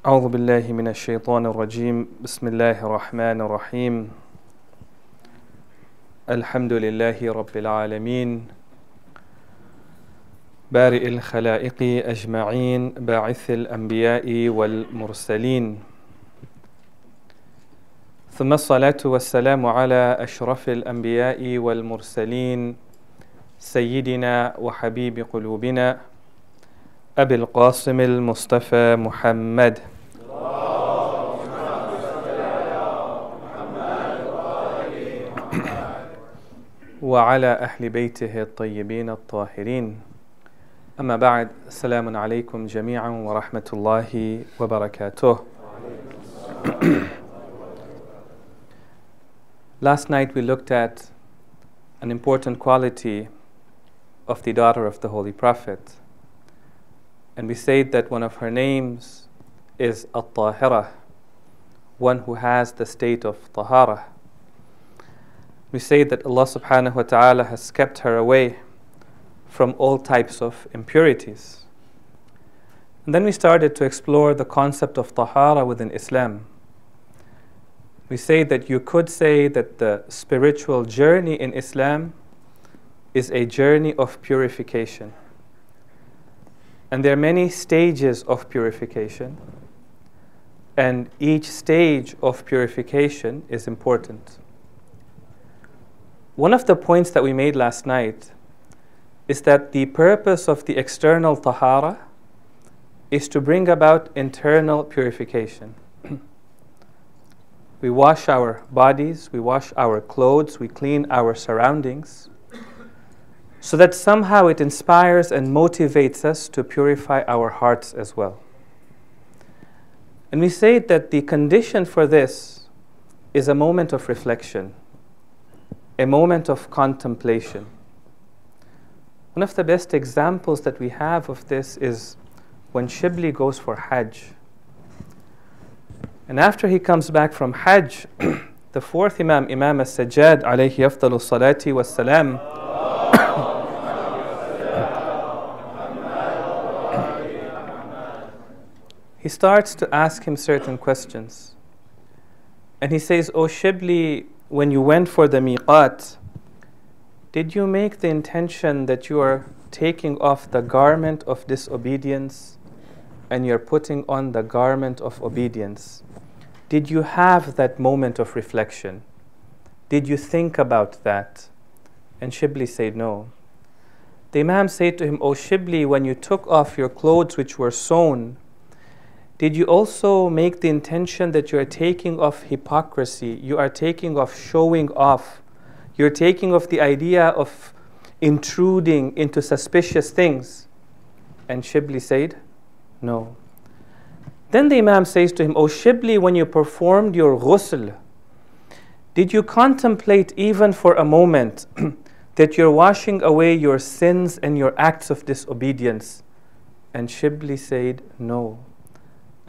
أعوذ بالله من الشيطان الرجيم. بسم الله الرحمن الرحيم. الحمد لله رب العالمين. بارئ الخلائق أجمعين باعث الأنبياء والمرسلين. ثم الصلاة والسلام على أشرف الأنبياء والمرسلين سيدنا وحبيب قلوبنا أبي القاسم المصطفى محمد. وعلى أهل بيته الطيبين الطاهرين. أما بعد السلام عليكم جميعا ورحمة الله وبركاته. Last night we looked at an important quality of the daughter of the Holy Prophet. And we say that one of her names is At-Tahira, one who has the state of Tahara. We say that Allah subhanahu wa ta'ala has kept her away from all types of impurities. And then we started to explore the concept of Tahara within Islam. We say that you could say that the spiritual journey in Islam is a journey of purification. And there are many stages of purification, and each stage of purification is important. One of the points that we made last night is that the purpose of the external tahara is to bring about internal purification. we wash our bodies, we wash our clothes, we clean our surroundings so that somehow it inspires and motivates us to purify our hearts as well. And we say that the condition for this is a moment of reflection, a moment of contemplation. One of the best examples that we have of this is when Shibli goes for Hajj. And after he comes back from Hajj, the fourth Imam, Imam as-Sajjad, alayhi afdalu salati was salam, he starts to ask him certain questions. And he says, O Shibli, when you went for the miqat, did you make the intention that you are taking off the garment of disobedience and you're putting on the garment of obedience? Did you have that moment of reflection? Did you think about that? And Shibli said, No. The Imam said to him, O Shibli, when you took off your clothes which were sewn, did you also make the intention that you are taking off hypocrisy? You are taking off showing off. You're taking off the idea of intruding into suspicious things. And Shibli said, No. Then the Imam says to him, O Shibli, when you performed your ghusl, did you contemplate even for a moment that you're washing away your sins and your acts of disobedience? And Shibli said, No.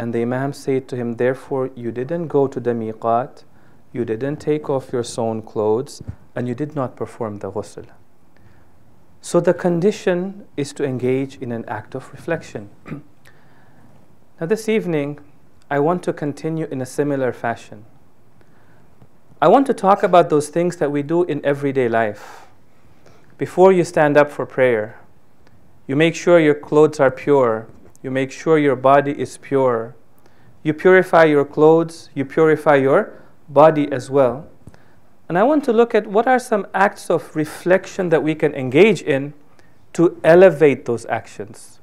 And the Imam said to him, Therefore, you didn't go to the miqat, you didn't take off your sewn clothes, and you did not perform the ghusl. So the condition is to engage in an act of reflection. now, this evening, I want to continue in a similar fashion. I want to talk about those things that we do in everyday life. Before you stand up for prayer, you make sure your clothes are pure, you make sure your body is pure. You purify your clothes, you purify your body as well. And I want to look at what are some acts of reflection that we can engage in to elevate those actions,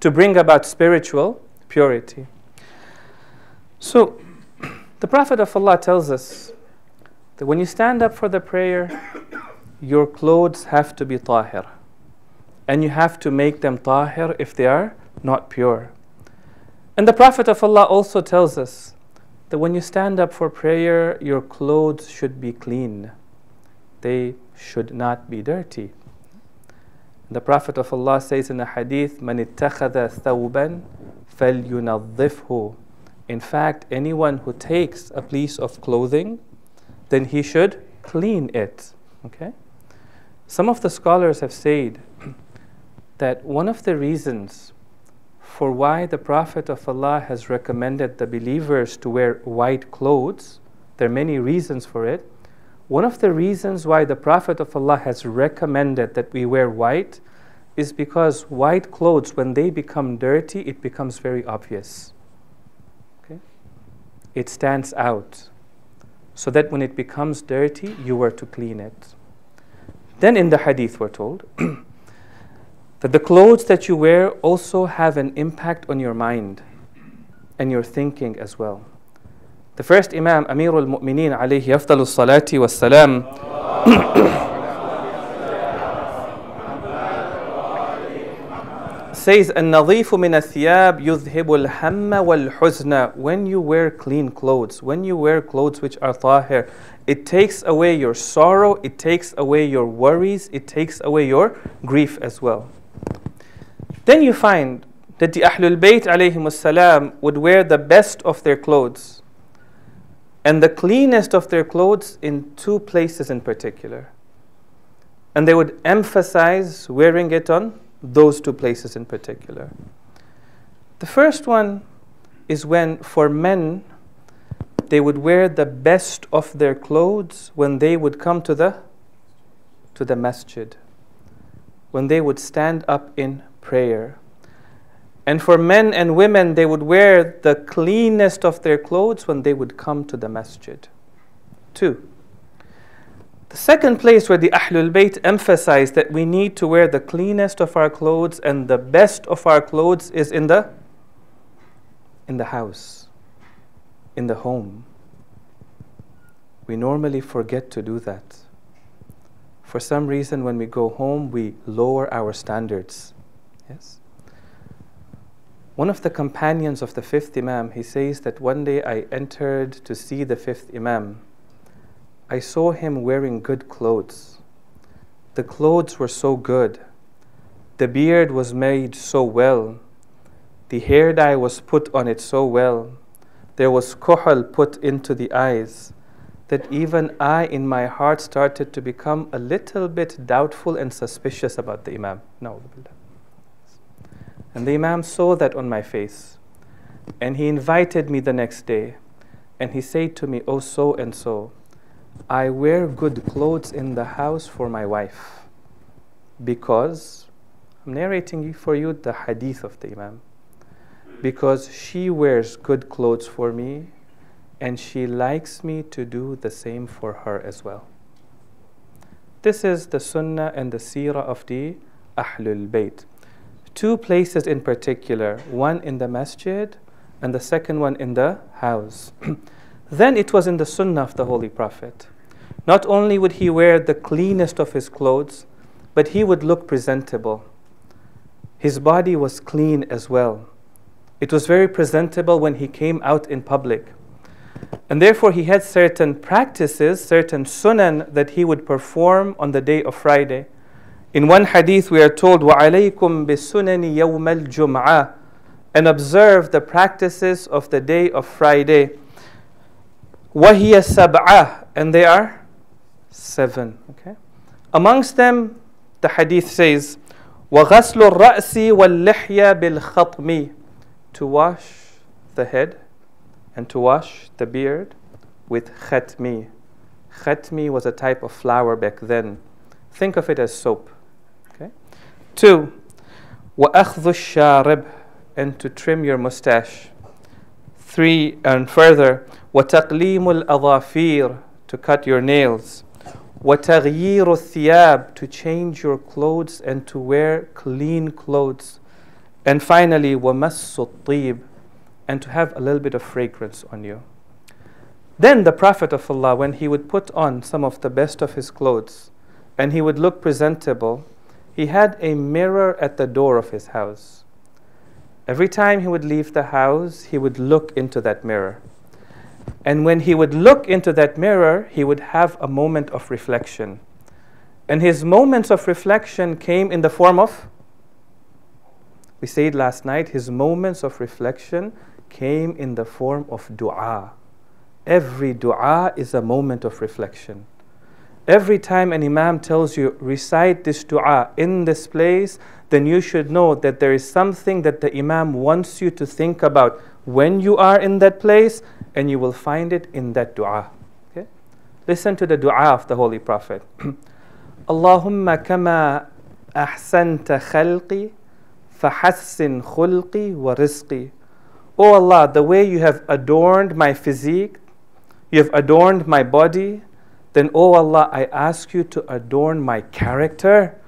to bring about spiritual purity. So, the Prophet of Allah tells us that when you stand up for the prayer, your clothes have to be tahir. And you have to make them tahir if they are not pure. And the Prophet of Allah also tells us that when you stand up for prayer, your clothes should be clean. They should not be dirty. The Prophet of Allah says in the hadith, Man ittakhadha thawban falyunadhifhu. In fact, anyone who takes a piece of clothing, then he should clean it. Okay? Some of the scholars have said that one of the reasons for why the Prophet of Allah has recommended the believers to wear white clothes, there are many reasons for it. One of the reasons why the Prophet of Allah has recommended that we wear white is because white clothes, when they become dirty, it becomes very obvious. Okay? It stands out. So that when it becomes dirty, you were to clean it. Then in the hadith, we're told that the clothes that you wear also have an impact on your mind and your thinking as well. The first Imam, Amirul Mu'mineen, alayhi afdalus salati was salam, says, النظيف من الثياب يذهب الهم والحزن. When you wear clean clothes, when you wear clothes which are tahir, it takes away your sorrow, it takes away your worries, it takes away your grief as well. Then you find that the Ahlul Bayt would wear the best of their clothes and the cleanest of their clothes in two places in particular. And they would emphasize wearing it on those two places in particular. The first one is when, for men, they would wear the best of their clothes when they would come to the to the masjid when they would stand up in prayer. And for men and women, they would wear the cleanest of their clothes when they would come to the masjid. Two. The second place where the Ahlul Bayt emphasized that we need to wear the cleanest of our clothes and the best of our clothes is in the in the house, in the home. We normally forget to do that. For some reason, when we go home, we lower our standards. Yes? One of the companions of the fifth Imam, he says that one day I entered to see the fifth Imam. I saw him wearing good clothes. The clothes were so good. The beard was made so well. The hair dye was put on it so well. There was kuhal put into the eyes that even I, in my heart, started to become a little bit doubtful and suspicious about the Imam. No. And the Imam saw that on my face. And he invited me the next day. And he said to me, Oh, so and so, I wear good clothes in the house for my wife. Because I'm narrating for you the hadith of the Imam. Because she wears good clothes for me and she likes me to do the same for her as well. This is the sunnah and the seerah of the Ahlul Bayt two places in particular, one in the masjid and the second one in the house. then it was in the sunnah of the Holy Prophet. Not only would he wear the cleanest of his clothes, but he would look presentable. His body was clean as well. It was very presentable when he came out in public. And therefore, he had certain practices, certain sunan that he would perform on the day of Friday in one hadith, we are told, وَعَلَيْكُمْ بِسُنَنِ يَوْمَ الْجُمْعَةِ And observe the practices of the day of Friday. وَهِيَ سَبْعَةِ And they are seven. Okay? Amongst them, the hadith says, وَغَسْلُ الرَّأْسِ وَاللِّحْيَ بِالْخَطْمِ To wash the head and to wash the beard with khatmi. Khatmi was a type of flour back then. Think of it as soap. Two, وَأَخْذُ الشَّارِبِ And to trim your mustache. Three, and further, وَتَقْلِيمُ الْأَظَافِيرِ To cut your nails. وَتَغْيِيرُ الثِّيَابِ To change your clothes and to wear clean clothes. And finally, وَمَسُّ الطِّيبِ And to have a little bit of fragrance on you. Then the Prophet of Allah, when he would put on some of the best of his clothes and he would look presentable, he had a mirror at the door of his house. Every time he would leave the house, he would look into that mirror. And when he would look into that mirror, he would have a moment of reflection. And his moments of reflection came in the form of, we said last night, his moments of reflection came in the form of dua. Every dua is a moment of reflection. Every time an Imam tells you, recite this dua in this place, then you should know that there is something that the Imam wants you to think about when you are in that place, and you will find it in that dua. Okay? Listen to the dua of the Holy Prophet. Allahumma kama ahsanta khalqi fahassin khulqi wa rizqi. Oh Allah, the way you have adorned my physique, you have adorned my body, then, O oh Allah, I ask you to adorn my character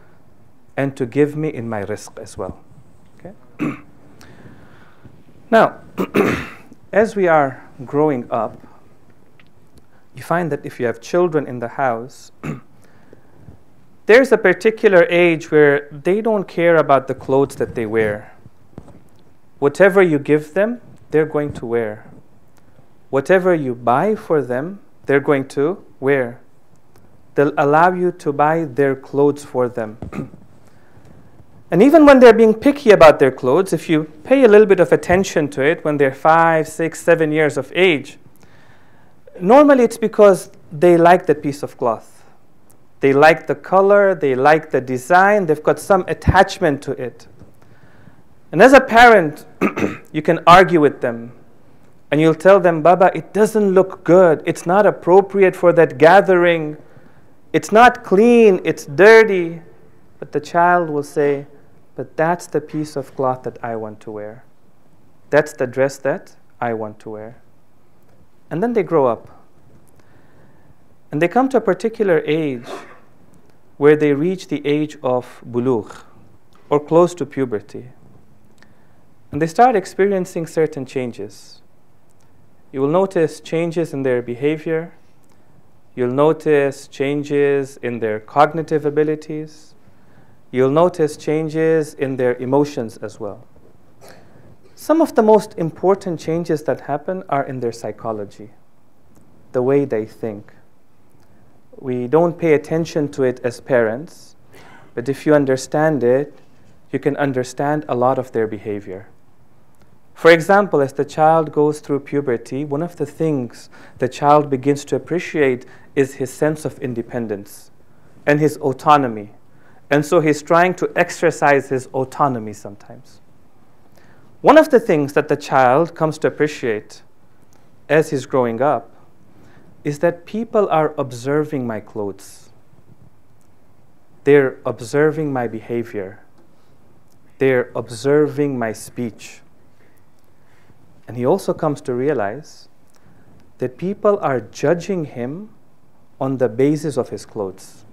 and to give me in my rizq as well. Okay? now, as we are growing up, you find that if you have children in the house, there's a particular age where they don't care about the clothes that they wear. Whatever you give them, they're going to wear. Whatever you buy for them, they're going to wear. They'll allow you to buy their clothes for them. and even when they're being picky about their clothes, if you pay a little bit of attention to it when they're five, six, seven years of age, normally it's because they like that piece of cloth. They like the color, they like the design, they've got some attachment to it. And as a parent, you can argue with them and you'll tell them, Baba, it doesn't look good. It's not appropriate for that gathering. It's not clean, it's dirty. But the child will say, But that's the piece of cloth that I want to wear. That's the dress that I want to wear. And then they grow up. And they come to a particular age where they reach the age of bulugh, or close to puberty. And they start experiencing certain changes. You will notice changes in their behavior. You'll notice changes in their cognitive abilities. You'll notice changes in their emotions as well. Some of the most important changes that happen are in their psychology, the way they think. We don't pay attention to it as parents, but if you understand it, you can understand a lot of their behavior. For example, as the child goes through puberty, one of the things the child begins to appreciate is his sense of independence and his autonomy. And so he's trying to exercise his autonomy sometimes. One of the things that the child comes to appreciate as he's growing up is that people are observing my clothes. They're observing my behavior. They're observing my speech. And he also comes to realize that people are judging him on the basis of his clothes,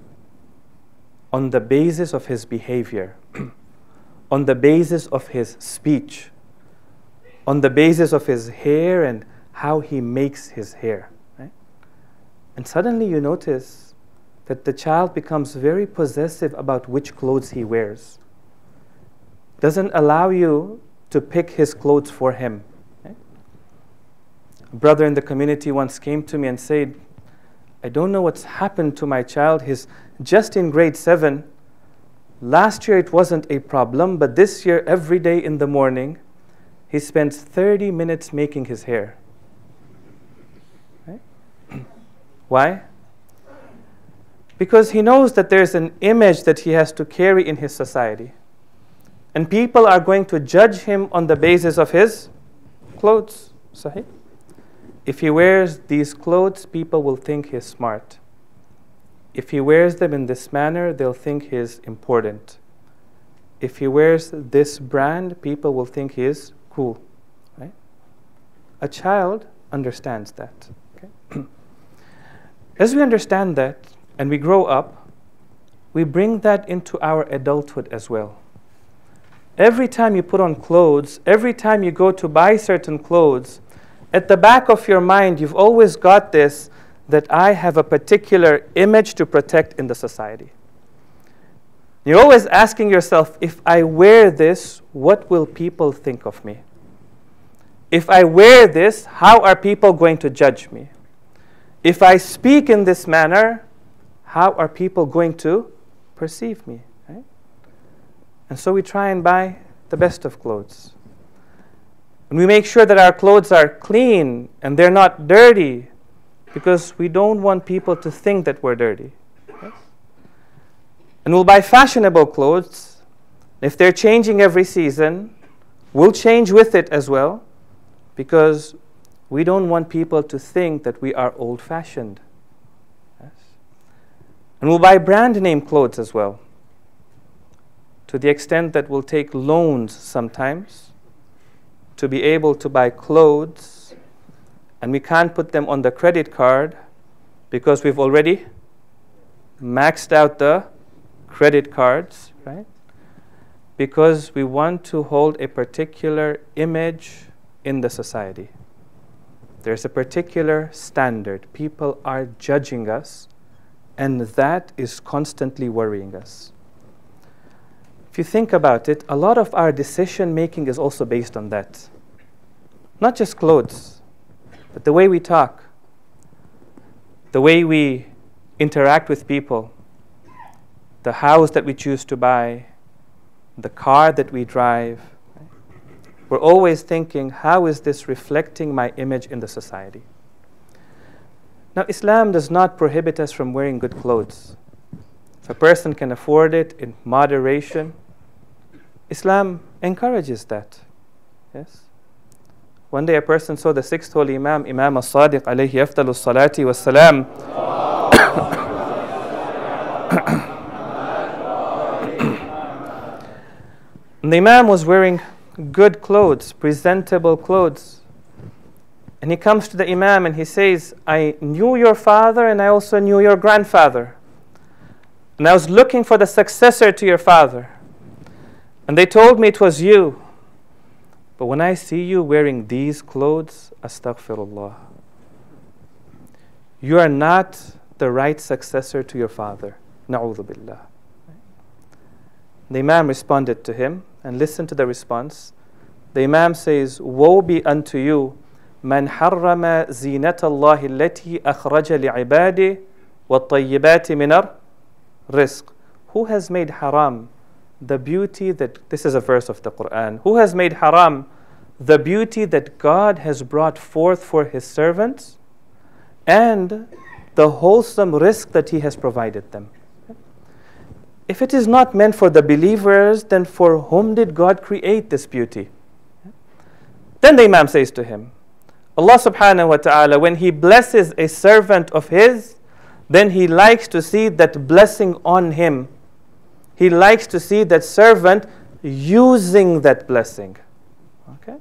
on the basis of his behavior, on the basis of his speech, on the basis of his hair and how he makes his hair. Right? And suddenly you notice that the child becomes very possessive about which clothes he wears. Doesn't allow you to pick his clothes for him brother in the community once came to me and said, I don't know what's happened to my child. He's just in grade seven. Last year it wasn't a problem, but this year, every day in the morning, he spends 30 minutes making his hair. Right? Why? Because he knows that there's an image that he has to carry in his society. And people are going to judge him on the basis of his clothes. Sahih? If he wears these clothes, people will think he's smart. If he wears them in this manner, they'll think he's important. If he wears this brand, people will think he is cool. Right? A child understands that. Okay? As we understand that and we grow up, we bring that into our adulthood as well. Every time you put on clothes, every time you go to buy certain clothes, at the back of your mind, you've always got this that I have a particular image to protect in the society. You're always asking yourself, if I wear this, what will people think of me? If I wear this, how are people going to judge me? If I speak in this manner, how are people going to perceive me? Right? And so we try and buy the best of clothes. And we make sure that our clothes are clean and they're not dirty because we don't want people to think that we're dirty. And we'll buy fashionable clothes. If they're changing every season, we'll change with it as well because we don't want people to think that we are old fashioned. Yes? And we'll buy brand name clothes as well to the extent that we'll take loans sometimes to be able to buy clothes and we can't put them on the credit card because we've already maxed out the credit cards, right? Because we want to hold a particular image in the society. There's a particular standard. People are judging us, and that is constantly worrying us. If you think about it, a lot of our decision making is also based on that. Not just clothes, but the way we talk, the way we interact with people, the house that we choose to buy, the car that we drive. We're always thinking, how is this reflecting my image in the society? Now, Islam does not prohibit us from wearing good clothes. If a person can afford it in moderation, Islam encourages that. Yes? One day a person saw the sixth holy Imam, Imam al-Sadiq alayhi afdalu salati was salam. the Imam was wearing good clothes, presentable clothes. And he comes to the Imam and he says, I knew your father and I also knew your grandfather. And I was looking for the successor to your father. And they told me it was you. But when I see you wearing these clothes, astaghfirullah, you are not the right successor to your father. Na'udhu billah. The Imam responded to him, and listen to the response. The Imam says, Woe be unto you, man harrama zinatallahi allati akhraja li'ibadi wa tayyibati minar rizq. Who has made haram the beauty that, this is a verse of the Quran, who has made haram the beauty that God has brought forth for His servants and the wholesome rizq that He has provided them. If it is not meant for the believers, then for whom did God create this beauty? Then the Imam says to him, Allah subhanahu wa ta'ala, when He blesses a servant of His, then He likes to see that blessing on him he likes to see that servant using that blessing. Okay?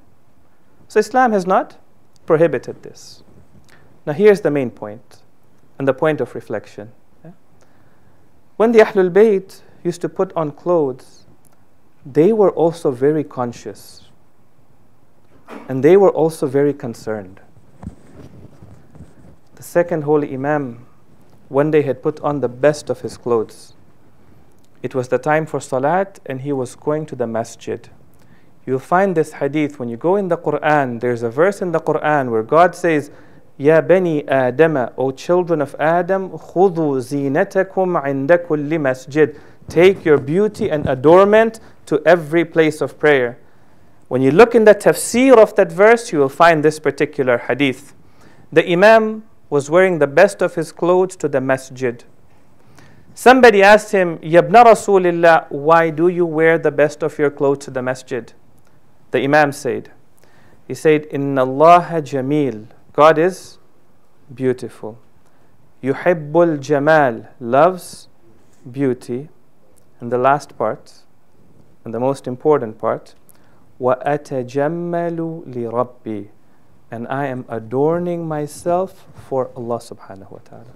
So Islam has not prohibited this. Now here's the main point and the point of reflection. When the Ahlul Bayt used to put on clothes, they were also very conscious. And they were also very concerned. The second holy Imam one day had put on the best of his clothes it was the time for salat and he was going to the masjid. You'll find this hadith when you go in the Quran, there's a verse in the Quran where God says, Ya bani Adam, O children of Adam, خُذُوا زِينَتَكُمْ عِنْدَ كُلِّ masjid. Take your beauty and adornment to every place of prayer. When you look in the tafsir of that verse, you will find this particular hadith. The Imam was wearing the best of his clothes to the masjid. Somebody asked him, Yabna Rasulillah, why do you wear the best of your clothes to the masjid? The Imam said, He said, Inna Allah Jamil. God is beautiful. Yuhibbul Jamal loves beauty. And the last part, and the most important part, وَأَتَجَمَّلُ لِرَبِّي And I am adorning myself for Allah subhanahu wa ta'ala.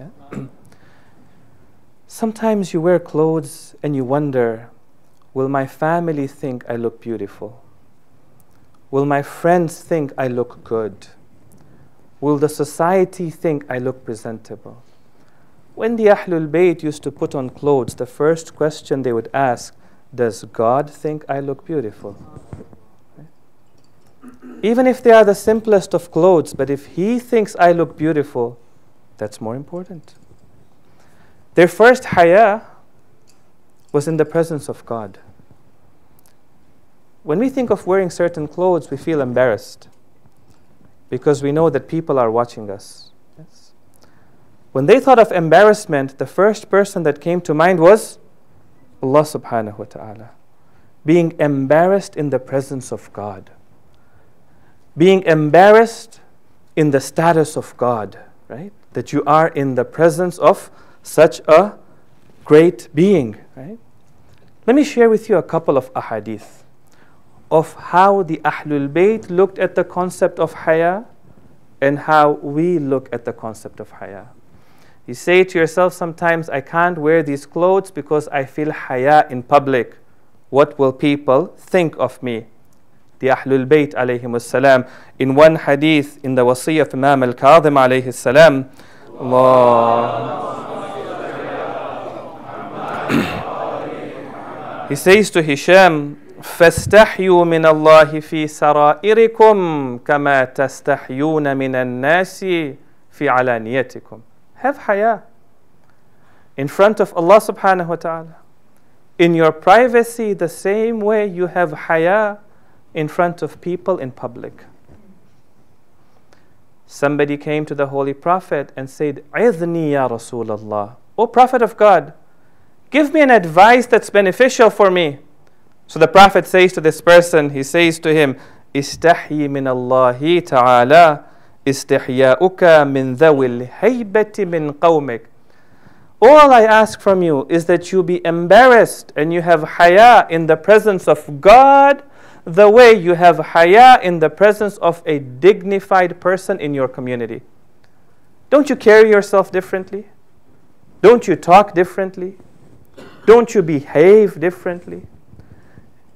Yeah? Sometimes you wear clothes and you wonder, will my family think I look beautiful? Will my friends think I look good? Will the society think I look presentable? When the Ahlul Bayt used to put on clothes, the first question they would ask, does God think I look beautiful? Even if they are the simplest of clothes, but if He thinks I look beautiful, that's more important. Their first haya was in the presence of God. When we think of wearing certain clothes, we feel embarrassed because we know that people are watching us. Yes? When they thought of embarrassment, the first person that came to mind was Allah subhanahu wa ta'ala. Being embarrassed in the presence of God. Being embarrassed in the status of God, right? That you are in the presence of such a great being, right? Let me share with you a couple of ahadith of how the Ahlul Bayt looked at the concept of haya and how we look at the concept of haya. You say to yourself sometimes, I can't wear these clothes because I feel haya in public. What will people think of me? The Ahlul Bayt alayhim salam in one hadith in the wasiyah of Imam al-Kadhim alayhi salam, Allah. he says to Hisham, فاستحيوا من الله في سرائركم كما تستحيون من الناس في علانيتكم have haya in front of Allah subhanahu wa ta'ala in your privacy the same way you have haya in front of people in public somebody came to the holy prophet and said عذني يا رسول الله O prophet of God Give me an advice that's beneficial for me. So the Prophet says to this person, he says to him, Istahyi min Allahi ta'ala, istihya'uka min dhawil haybati min qawmik. All I ask from you is that you be embarrassed and you have haya in the presence of God the way you have haya in the presence of a dignified person in your community. Don't you carry yourself differently? Don't you talk differently? Don't you behave differently?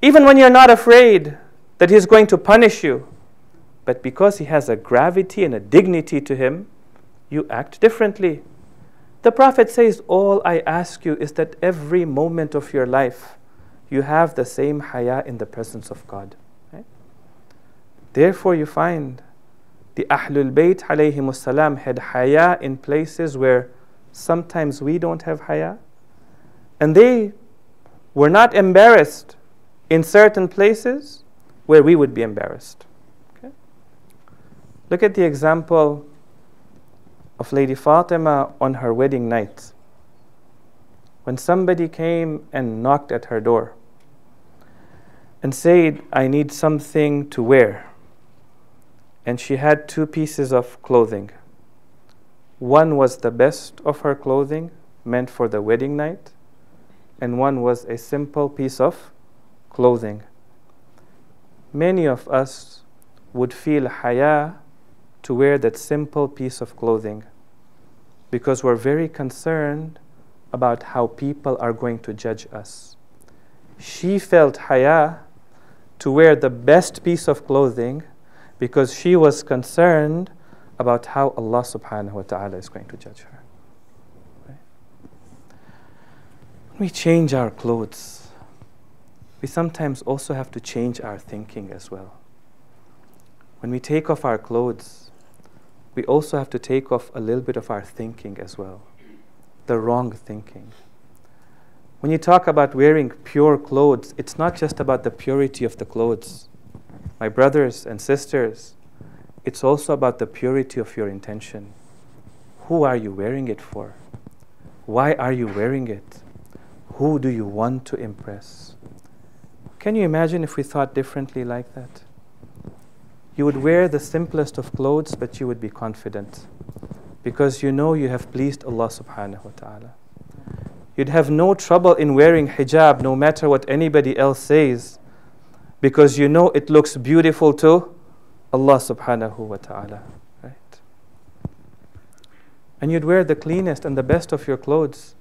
Even when you're not afraid that He's going to punish you, but because He has a gravity and a dignity to Him, you act differently. The Prophet says, All I ask you is that every moment of your life you have the same haya in the presence of God. Therefore, you find the Ahlul Bayt alayhim salam had haya in places where sometimes we don't have haya. And they were not embarrassed in certain places where we would be embarrassed. Okay? Look at the example of Lady Fatima on her wedding night. When somebody came and knocked at her door and said, I need something to wear. And she had two pieces of clothing. One was the best of her clothing, meant for the wedding night, and one was a simple piece of clothing. Many of us would feel haya to wear that simple piece of clothing because we're very concerned about how people are going to judge us. She felt haya to wear the best piece of clothing because she was concerned about how Allah subhanahu wa ta'ala is going to judge her. Right? We change our clothes we sometimes also have to change our thinking as well. When we take off our clothes, we also have to take off a little bit of our thinking as well, the wrong thinking. When you talk about wearing pure clothes, it's not just about the purity of the clothes. My brothers and sisters, it's also about the purity of your intention. Who are you wearing it for? Why are you wearing it? Who do you want to impress? Can you imagine if we thought differently like that? You would wear the simplest of clothes, but you would be confident because you know you have pleased Allah subhanahu wa ta'ala. You'd have no trouble in wearing hijab no matter what anybody else says because you know it looks beautiful to Allah subhanahu wa ta'ala. Right? And you'd wear the cleanest and the best of your clothes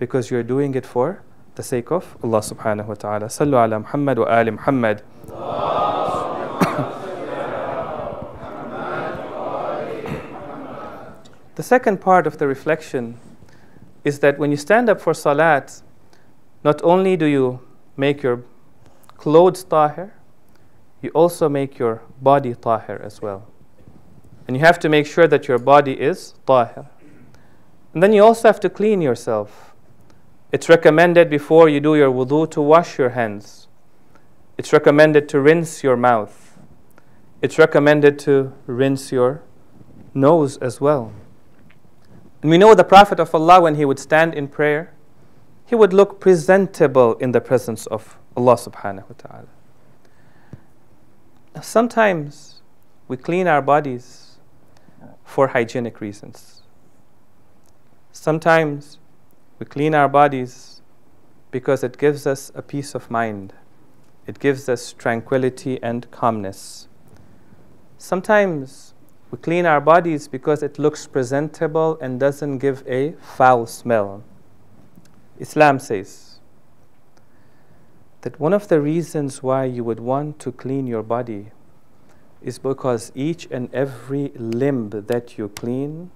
because you're doing it for the sake of Allah subhanahu wa ta'ala. Sallu ala Muhammad wa ali Muhammad. the second part of the reflection is that when you stand up for salat, not only do you make your clothes tahir, you also make your body tahir as well. And you have to make sure that your body is tahir. And then you also have to clean yourself. It's recommended before you do your wudu to wash your hands. It's recommended to rinse your mouth. It's recommended to rinse your nose as well. And we know the Prophet of Allah, when he would stand in prayer, he would look presentable in the presence of Allah subhanahu wa ta'ala. Sometimes we clean our bodies for hygienic reasons. Sometimes we clean our bodies because it gives us a peace of mind. It gives us tranquility and calmness. Sometimes we clean our bodies because it looks presentable and doesn't give a foul smell. Islam says that one of the reasons why you would want to clean your body is because each and every limb that you clean,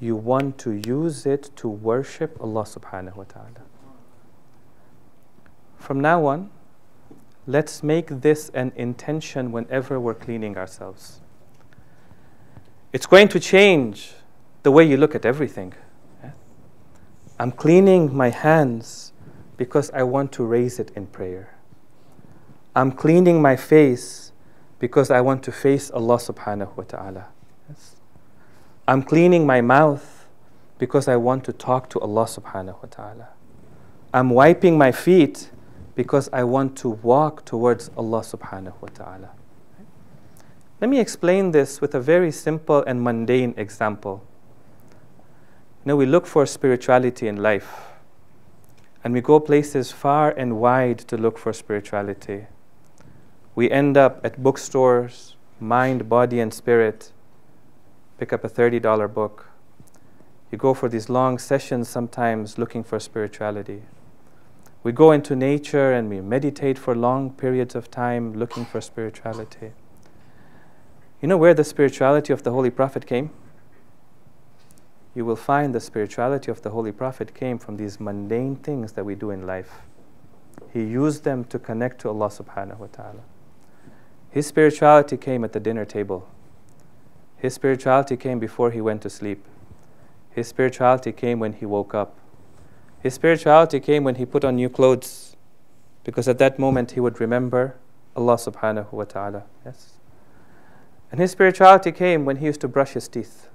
you want to use it to worship Allah subhanahu wa ta'ala. From now on, let's make this an intention whenever we're cleaning ourselves. It's going to change the way you look at everything. I'm cleaning my hands because I want to raise it in prayer. I'm cleaning my face because I want to face Allah subhanahu wa ta'ala. I'm cleaning my mouth because I want to talk to Allah subhanahu wa ta'ala. I'm wiping my feet because I want to walk towards Allah subhanahu wa ta'ala. Let me explain this with a very simple and mundane example. You we look for spirituality in life, and we go places far and wide to look for spirituality. We end up at bookstores, mind, body, and spirit, pick up a $30 book. You go for these long sessions sometimes looking for spirituality. We go into nature and we meditate for long periods of time looking for spirituality. You know where the spirituality of the Holy Prophet came? You will find the spirituality of the Holy Prophet came from these mundane things that we do in life. He used them to connect to Allah subhanahu wa ta'ala. His spirituality came at the dinner table. His spirituality came before he went to sleep. His spirituality came when he woke up. His spirituality came when he put on new clothes, because at that moment he would remember Allah subhanahu wa ta'ala. Yes. And his spirituality came when he used to brush his teeth.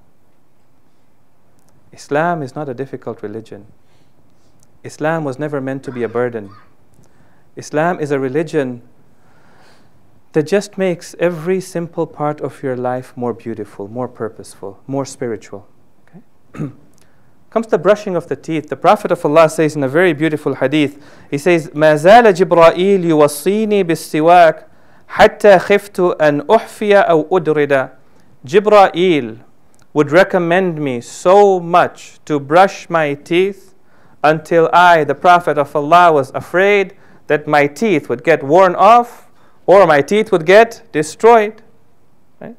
Islam is not a difficult religion. Islam was never meant to be a burden. Islam is a religion that just makes every simple part of your life more beautiful, more purposeful, more spiritual. Okay? Comes the brushing of the teeth. The Prophet of Allah says in a very beautiful hadith, he says, ما زال جبرائيل يوصيني بالسواك حتى خفت أن أحفي أو أدرد Jibra'il would recommend me so much to brush my teeth until I, the Prophet of Allah, was afraid that my teeth would get worn off or my teeth would get destroyed. Right?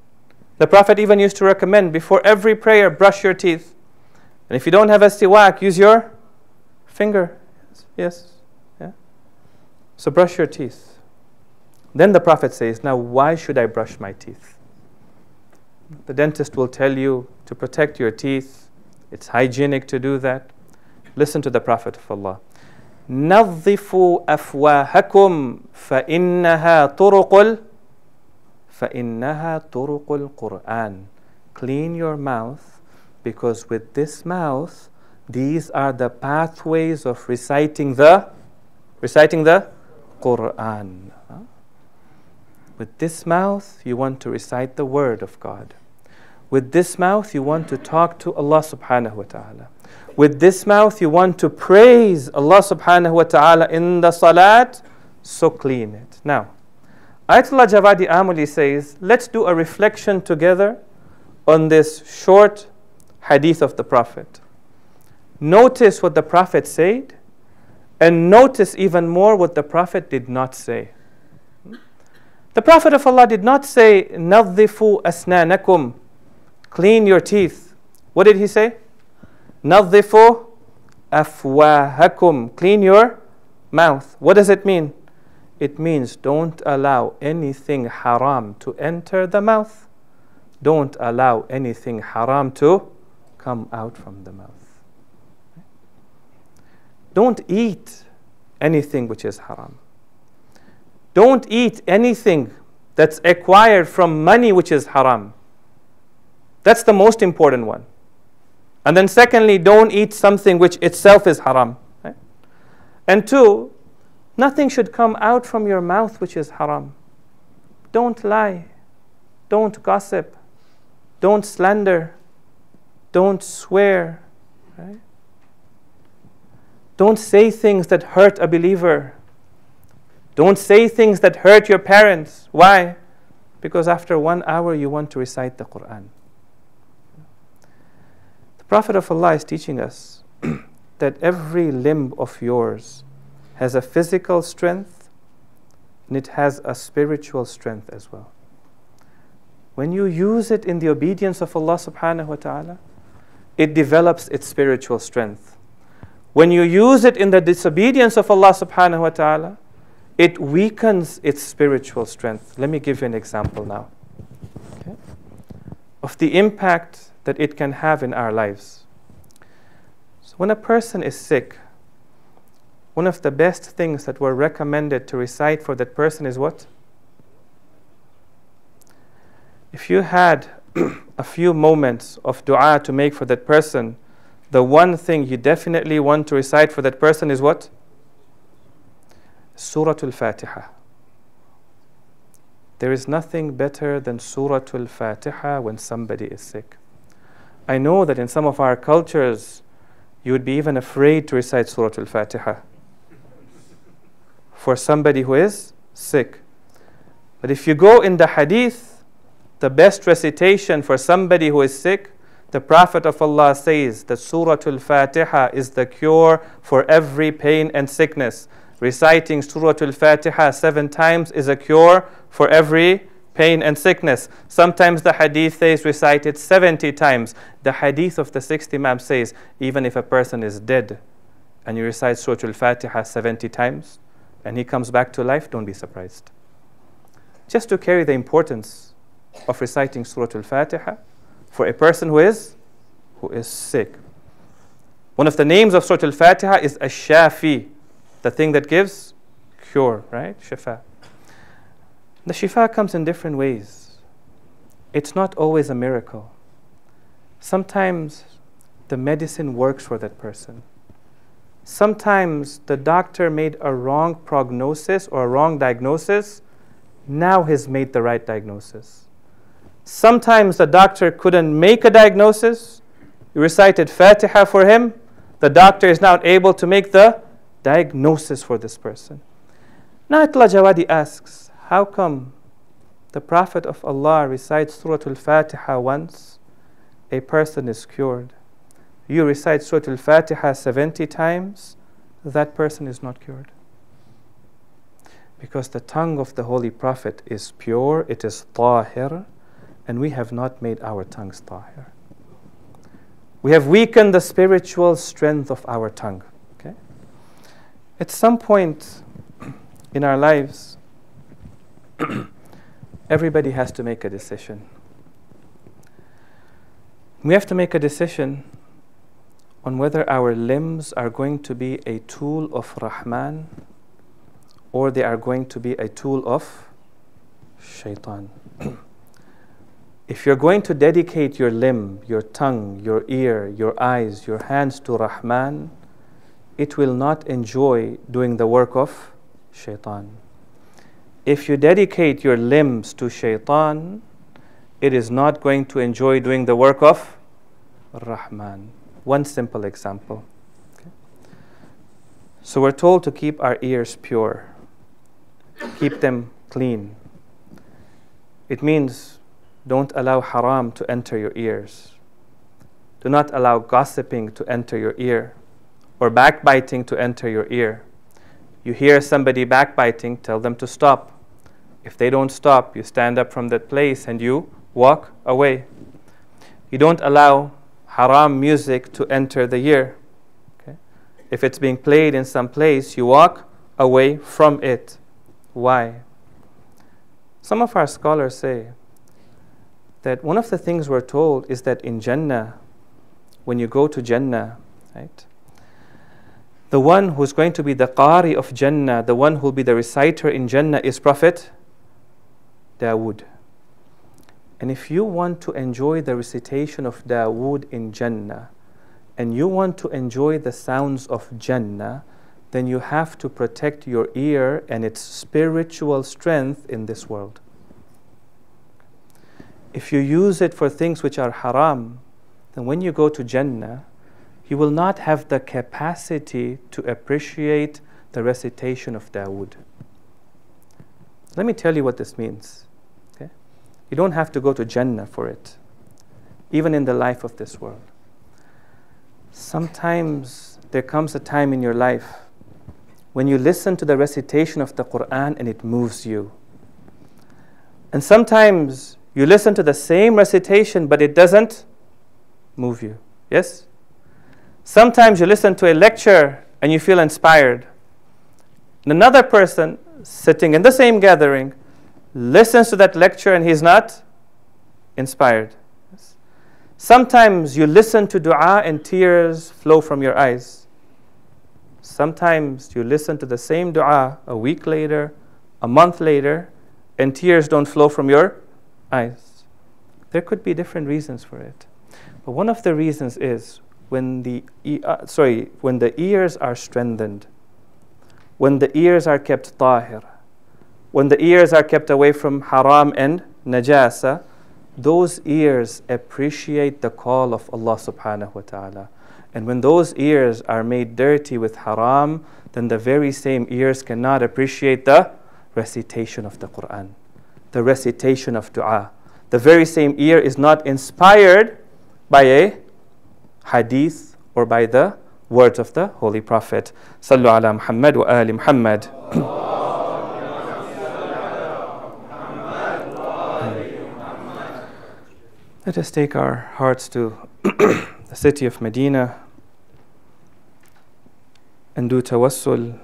The Prophet even used to recommend before every prayer, brush your teeth. And if you don't have a use your finger. Yes. yes. Yeah. So brush your teeth. Then the Prophet says, Now, why should I brush my teeth? The dentist will tell you to protect your teeth, it's hygienic to do that. Listen to the Prophet of Allah. نظفوا أفواهكم فإنها طرق فإنها طرق القرآن Clean your mouth because with this mouth these are the pathways of reciting the reciting the Quran. With this mouth, you want to recite the word of God. With this mouth, you want to talk to Allah subhanahu wa ta'ala. with this mouth you want to praise Allah subhanahu wa ta'ala in the salat, so clean it. Now, Ayatollah Javadi Amuli says, let's do a reflection together on this short hadith of the Prophet. Notice what the Prophet said, and notice even more what the Prophet did not say. The Prophet of Allah did not say, asna asnanakum, clean your teeth. What did he say? نَظِّفُوا أَفْوَاهَكُمْ Clean your mouth. What does it mean? It means don't allow anything haram to enter the mouth. Don't allow anything haram to come out from the mouth. Don't eat anything which is haram. Don't eat anything that's acquired from money which is haram. That's the most important one. And then, secondly, don't eat something which itself is haram. Right? And two, nothing should come out from your mouth which is haram. Don't lie. Don't gossip. Don't slander. Don't swear. Right? Don't say things that hurt a believer. Don't say things that hurt your parents. Why? Because after one hour you want to recite the Quran. Prophet of Allah is teaching us that every limb of yours has a physical strength and it has a spiritual strength as well. When you use it in the obedience of Allah subhanahu wa ta'ala, it develops its spiritual strength. When you use it in the disobedience of Allah subhanahu wa ta'ala, it weakens its spiritual strength. Let me give you an example now okay, of the impact that it can have in our lives. So, when a person is sick, one of the best things that were recommended to recite for that person is what? If you had a few moments of dua to make for that person, the one thing you definitely want to recite for that person is what? Surah Al Fatiha. There is nothing better than Surah Al Fatiha when somebody is sick. I know that in some of our cultures, you would be even afraid to recite Surah Al Fatiha for somebody who is sick. But if you go in the hadith, the best recitation for somebody who is sick, the Prophet of Allah says that Surah Al Fatiha is the cure for every pain and sickness reciting Surah Al Fatiha seven times is a cure for every pain and sickness. Sometimes the hadith says recite it 70 times. The hadith of the sixth Imam says even if a person is dead and you recite Surah Al Fatiha 70 times and he comes back to life, don't be surprised. Just to carry the importance of reciting Surah Al Fatiha for a person who is who is sick. One of the names of Surah Al Fatiha is Ash-Shafi, the thing that gives cure, right? Shifa. The shifa comes in different ways. It's not always a miracle. Sometimes the medicine works for that person. Sometimes the doctor made a wrong prognosis or a wrong diagnosis. Now he's made the right diagnosis. Sometimes the doctor couldn't make a diagnosis. You recited Fatiha for him. The doctor is now able to make the diagnosis for this person. Ayatullah Jawadi asks, how come the Prophet of Allah recites Surah Al-Fatiha once, a person is cured. You recite Surah Al-Fatiha 70 times, that person is not cured. Because the tongue of the Holy Prophet is pure, it is tahir, and we have not made our tongues tahir. We have weakened the spiritual strength of our tongue. Okay? At some point in our lives, everybody has to make a decision. We have to make a decision on whether our limbs are going to be a tool of Rahman or they are going to be a tool of Shaitan. if you're going to dedicate your limb, your tongue, your ear, your eyes, your hands to Rahman, it will not enjoy doing the work of shaitan. If you dedicate your limbs to shaitan, it is not going to enjoy doing the work of Rahman. One simple example. Okay. So we're told to keep our ears pure, keep them clean. It means don't allow haram to enter your ears. Do not allow gossiping to enter your ear or backbiting to enter your ear. You hear somebody backbiting, tell them to stop. If they don't stop, you stand up from that place and you walk away. You don't allow haram music to enter the ear. Okay? If it's being played in some place, you walk away from it. Why? Some of our scholars say that one of the things we're told is that in Jannah, when you go to Jannah, right, the one who's going to be the Qari of Jannah, the one who will be the reciter in Jannah is Prophet Dawood. And if you want to enjoy the recitation of Dawood in Jannah, and you want to enjoy the sounds of Jannah, then you have to protect your ear and its spiritual strength in this world. If you use it for things which are haram, then when you go to Jannah, you will not have the capacity to appreciate the recitation of Dawood. Let me tell you what this means. Okay? You don't have to go to Jannah for it, even in the life of this world. Sometimes there comes a time in your life when you listen to the recitation of the Quran and it moves you. And sometimes you listen to the same recitation but it doesn't move you. Yes? Sometimes you listen to a lecture and you feel inspired. And another person sitting in the same gathering listens to that lecture and he's not inspired. Sometimes you listen to dua and tears flow from your eyes. Sometimes you listen to the same dua a week later, a month later, and tears don't flow from your eyes. There could be different reasons for it. But one of the reasons is when the, uh, sorry, when the ears are strengthened, when the ears are kept tahir, when the ears are kept away from haram and najasa, those ears appreciate the call of Allah subhanahu wa ta'ala. And when those ears are made dirty with haram, then the very same ears cannot appreciate the recitation of the Quran, the recitation of dua. The very same ear is not inspired by a hadith or by the words of the Holy Prophet. Sallu ala Muhammad wa ali Muhammad. Let us take our hearts to the city of Medina and do tawassul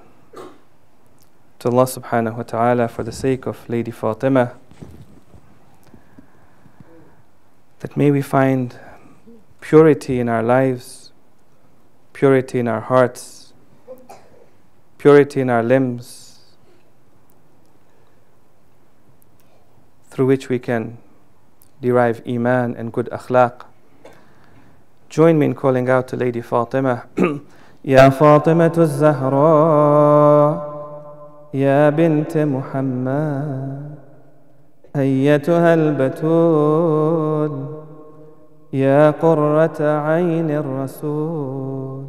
to Allah subhanahu wa ta'ala for the sake of Lady Fatima. That may we find purity in our lives, purity in our hearts, purity in our limbs, through which we can derive iman and good akhlaq. Join me in calling out to Lady Fatima. يا فاطمة الزهراء يا بنت محمد أيتها البتول يا قرة عين الرسول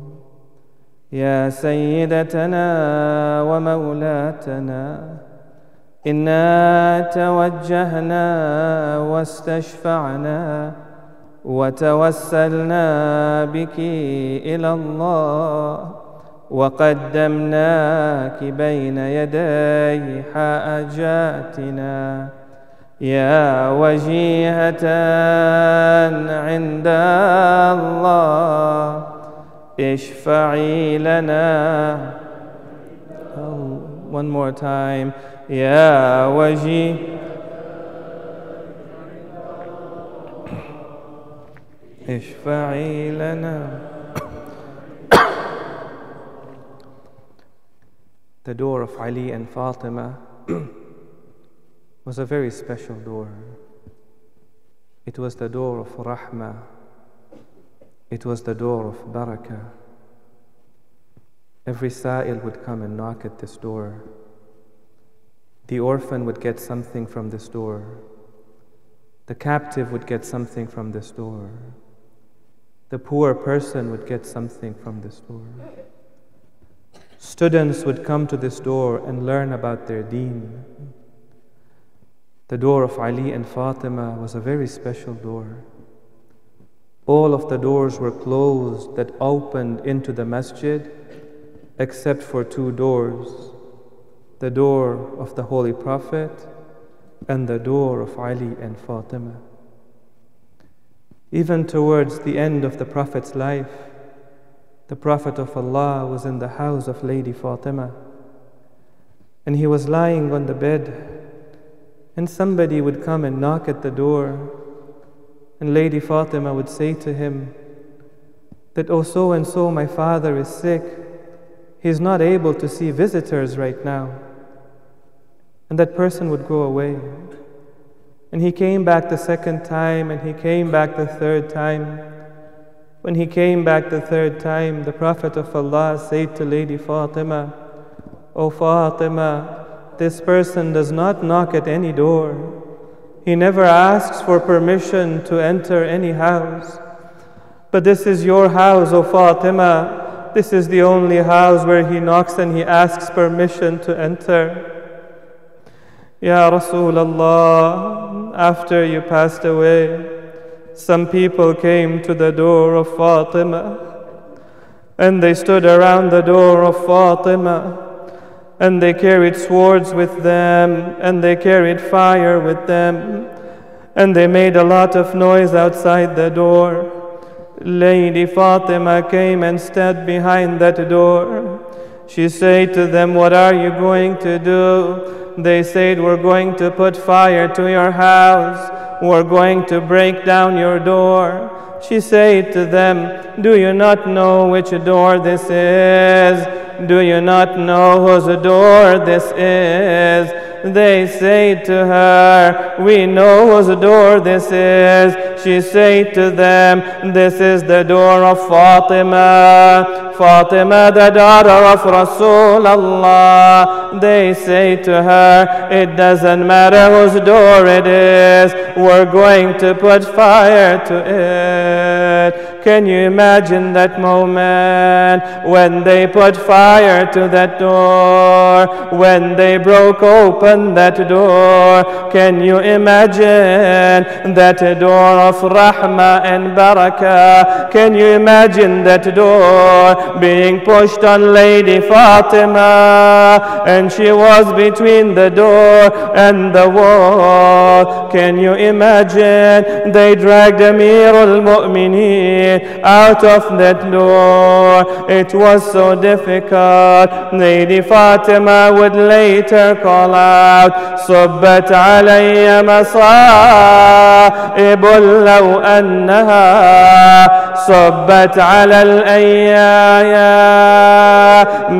يا سيدتنا ومولاتنا إنا توجهنا واستشفعنا وتوسلنا بك إلى الله وقدمناك بين يدي حاجاتنا. يا وجيهة عند الله اشفعي لنا one more time يا وجيه اشفعي لنا The door of Ali and Fatima was a very special door. It was the door of Rahmah. It was the door of Barakah. Every Sa'il would come and knock at this door. The orphan would get something from this door. The captive would get something from this door. The poor person would get something from this door. Students would come to this door and learn about their deen. The door of Ali and Fatima was a very special door. All of the doors were closed that opened into the masjid except for two doors the door of the Holy Prophet and the door of Ali and Fatima. Even towards the end of the Prophet's life, the Prophet of Allah was in the house of Lady Fatima and he was lying on the bed and somebody would come and knock at the door and Lady Fatima would say to him that, oh, so and so, my father is sick. He's not able to see visitors right now and that person would go away. And he came back the second time, and he came back the third time. When he came back the third time, the Prophet of Allah said to Lady Fatima, O Fatima, this person does not knock at any door. He never asks for permission to enter any house. But this is your house, O Fatima. This is the only house where he knocks and he asks permission to enter. Ya Rasulullah, after you passed away, some people came to the door of Fatima and they stood around the door of Fatima and they carried swords with them and they carried fire with them and they made a lot of noise outside the door. Lady Fatima came and stood behind that door. She said to them, What are you going to do? They said, We're going to put fire to your house. We're going to break down your door. She said to them, Do you not know which door this is? Do you not know whose door this is? They say to her, We know whose door this is. She said to them, This is the door of Fatima. Fatima, the daughter of Rasulullah. They say to her, It doesn't matter whose door it is. We're going to put fire to it. Can you imagine that moment when they put fire to that door? When they broke open that door? Can you imagine that door of rahmah and barakah? Can you imagine that door being pushed on Lady Fatima? And she was between the door and the wall. Can you imagine? They dragged Amir al-Mu'mineen out of that door. It was so difficult. Lady Fatima would later call out, صبت علي مصائب لو أنها صبت على الأيام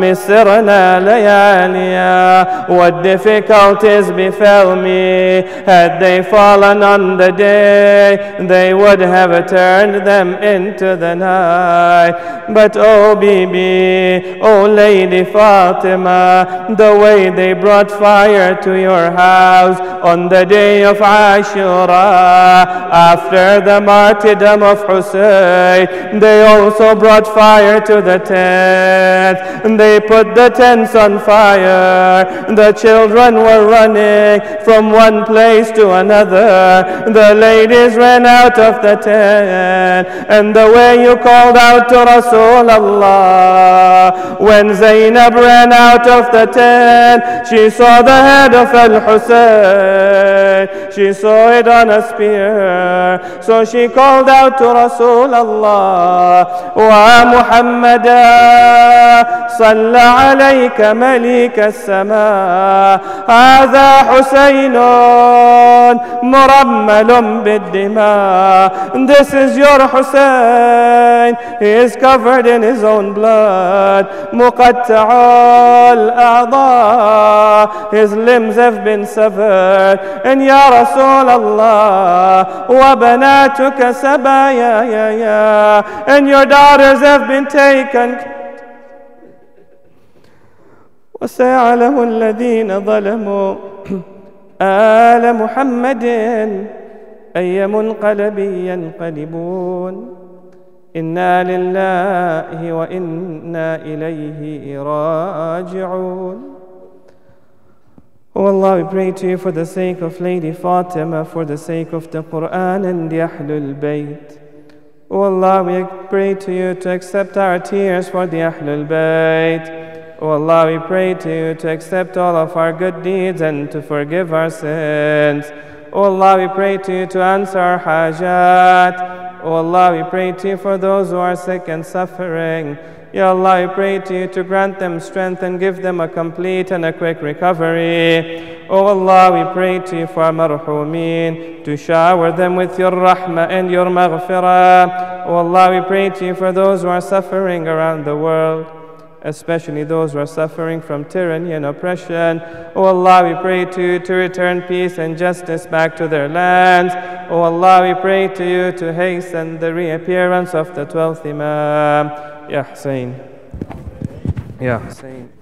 Misrna layaliya. What difficulties befell me. Had they fallen on the day, they would have turned them into the night. But O oh, Bibi, O oh, Lady Fatima, the way they brought fire to your house on the day of Ashura, after the martyrdom of Hussein, they also brought fire to the tent. They put the tents on fire. The children were running from one place to another. The ladies ran out of the tent. And the way you called out to Rasulullah when Zainab ran out of the tent she saw the head of Al-Hussein. She saw it on a spear. So she called out to Rasulullah wa Muhammadan صلى عليك مليك السماء هذا حسين مرمل بالدماء This is your Hussein He is covered in his own blood مقطع الأعضاء His limbs have been severed And يا رسول الله وبناتك سبايا يا يا And your daughters have been taken وسيعلم الذين ظلموا آل محمد أي منقلب ينقلبون إنا لله وإنا إليه راجعون Oh Allah, we pray to you for the sake of Lady Fatima, for the sake of the Quran and the Ahlul Bayt. Oh Allah, we pray to you to accept our tears for the Ahlul Bayt. Oh Allah, we pray to you to accept all of our good deeds and to forgive our sins. Oh Allah, we pray to you to answer our hajat. Oh Allah, we pray to you for those who are sick and suffering. Ya Allah, we pray to you to grant them strength and give them a complete and a quick recovery. O Allah, we pray to you for our marhumeen, to shower them with your rahmah and your maghfirah. O Allah, we pray to you for those who are suffering around the world. Especially those who are suffering from tyranny and oppression. O Allah, we pray to you to return peace and justice back to their lands. O Allah, we pray to you to hasten the reappearance of the twelfth Imam. Ya Hussein. Ya Hussein.